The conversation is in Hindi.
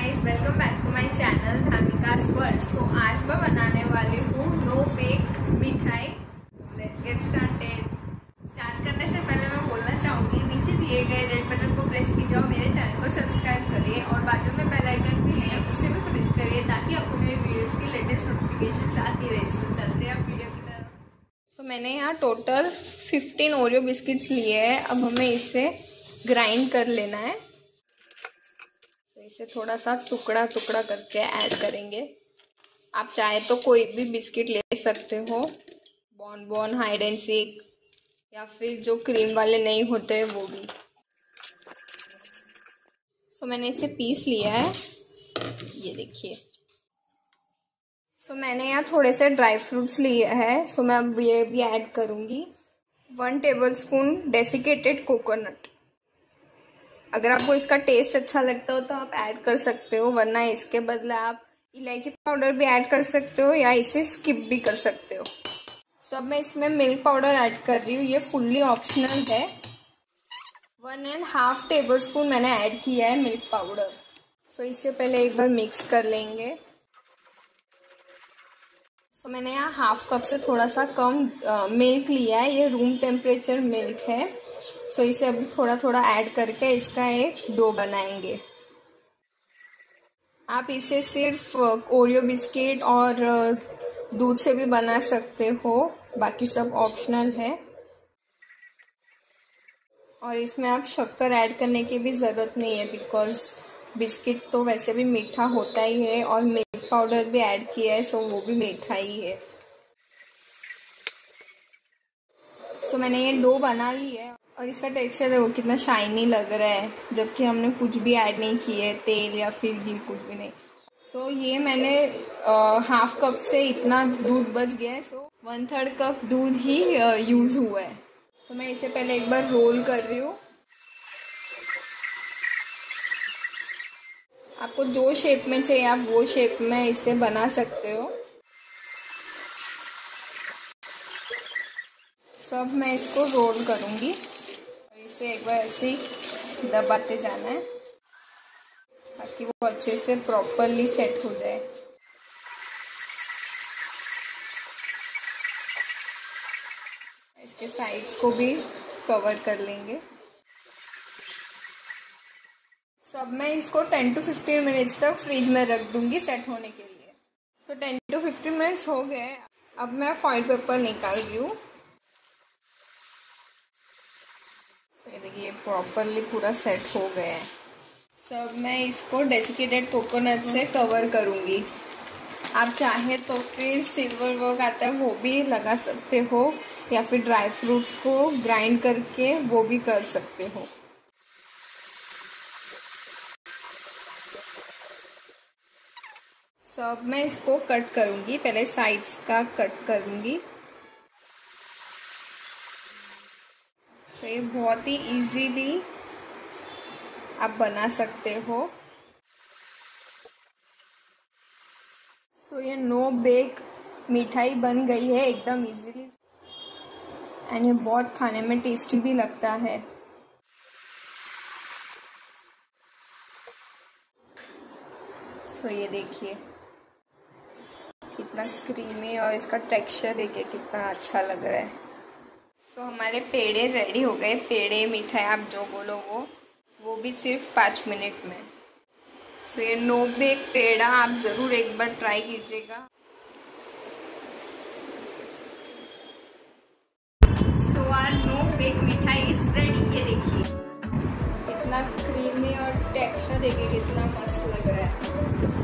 Guys welcome back to my channel Dharmika's world so आज मैं बनाने वाली हूँ नो बेक मिठाई। लेट्स गेट स्टार्टेड स्टार्ट करने से पहले मैं बोलना चाहूँगी, नीचे दिए गए रेड बटन को प्रेस कीजिए और मेरे चैनल को सब्सक्राइब करिए और बाजू में बेल आइकन भी है, उसे भी प्रेस करिए ताकि आपको मेरे वीडियोस की लेटेस्ट नोटिफिकेशन आती रहे। सो चलते हैं आप वीडियो की तरफ़। सो मैंने यहाँ टोटल फिफ्टीन ओरियो बिस्किट्स लिए हैं। अब हमें इसे ग्राइंड कर लेना है। इसे थोड़ा सा टुकड़ा टुकड़ा करके ऐड करेंगे। आप चाहे तो कोई भी बिस्किट ले सकते हो। बॉन बॉन हाइड एंड सीक या फिर जो क्रीम वाले नहीं होते वो भी। सो मैंने इसे पीस लिया है। ये देखिए। सो मैंने यहाँ थोड़े से ड्राई फ्रूट्स लिए हैं। सो मैं अब ये भी ऐड करूँगी। One tablespoon desiccated coconut अगर आपको इसका टेस्ट अच्छा लगता हो तो आप ऐड कर सकते हो, वरना इसके बदले आप इलायची पाउडर भी ऐड कर सकते हो या इसे स्किप भी कर सकते हो। सो अब मैं इसमें मिल्क पाउडर ऐड कर रही हूँ। ये फुल्ली ऑप्शनल है। One and half tablespoon मैंने ऐड किया है मिल्क पाउडर सो इससे पहले एक बार मिक्स कर लेंगे। सो मैंने यहाँ हाफ़ कप से थोड़ा सा कम मिल्क लिया है। ये रूम टेम्परेचर मिल्क है। सो इसे अब थोड़ा थोड़ा ऐड करके इसका एक डो बनाएँगे। आप इसे सिर्फ़ ओरियो बिस्किट और दूध से भी बना सकते हो। बाकी सब ऑप्शनल है। और इसमें आप शक्कर ऐड करने की भी ज़रूरत नहीं है बिकॉज़ बिस्किट तो वैसे भी मीठा होता ही है और मिल्क पाउडर भी ऐड किया है, सो वो भी मीठा ही है। सो मैंने ये डो बना लिया है। और इसका टेक्सचर देखो कितना शाइनी लग रहा है जबकि हमने कुछ भी ऐड नहीं किए है तेल या फिर घी कुछ भी नहीं। सो so, ये मैंने हाफ़ कप से इतना दूध बच गया है सो वन थर्ड कप दूध ही यूज़ हुआ है। सो so, मैं इसे पहले एक बार रोल कर रही हूँ। आपको जो शेप में चाहिए आप वो शेप में इसे बना सकते हो। सब मैं इसको रोल करूँगी। इसे एक बार ऐसे ही दबाते जाना है ताकि वो अच्छे से प्रॉपरली सेट हो जाए। इसके साइड्स को भी कवर कर लेंगे। सब मैं इसको 10 टू 15 मिनट्स तक फ्रिज में रख दूँगी सेट होने के लिए। सो so, 10 टू 15 मिनट्स हो गए। अब मैं फॉइल पेपर निकाल रही हूँ। ये देखिए, ये प्रॉपरली पूरा सेट हो गया है। सब मैं इसको डेसिकेटेड कोकोनट से कवर करूँगी। आप चाहे तो फिर सिल्वर वर्क आता है, वो भी लगा सकते हो, या फिर ड्राई फ्रूट्स को ग्राइंड करके वो भी कर सकते हो। सब मैं इसको कट करूँगी, पहले साइड्स का कट करूँगी। ये बहुत ही इजीली आप बना सकते हो। सो so, ये नो बेक मिठाई बन गई है एकदम इजीली एंड ये बहुत खाने में टेस्टी भी लगता है। सो so, ये देखिए। कितना क्रीमी और इसका टेक्सचर देखिए कितना अच्छा लग रहा है। सो so, हमारे पेड़े रेडी हो गए। पेड़े मिठाई आप जो बोलो वो। वो भी सिर्फ़ पाँच मिनट में। सो so, ये नो बेक पेड़ा आप ज़रूर एक बार ट्राई कीजिएगा। सो आर नो बेक मिठाई इस रेडी ये देखिए। कितना क्रीमी और टेक्सचर देखिए कितना मस्त लग रहा है।